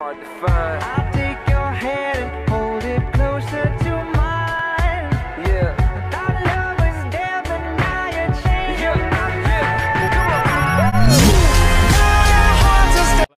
hard to find.